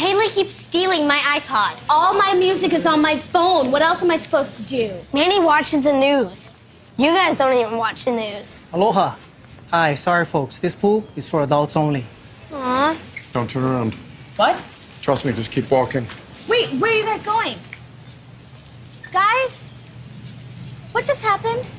Haley keeps stealing my iPod. All my music is on my phone. What else am I supposed to do? Manny watches the news. You guys don't even watch the news. Aloha. Hi, sorry folks. This pool is for adults only. Aw. Don't turn around. What? Trust me, just keep walking. Wait, where are you guys going? Guys? What just happened?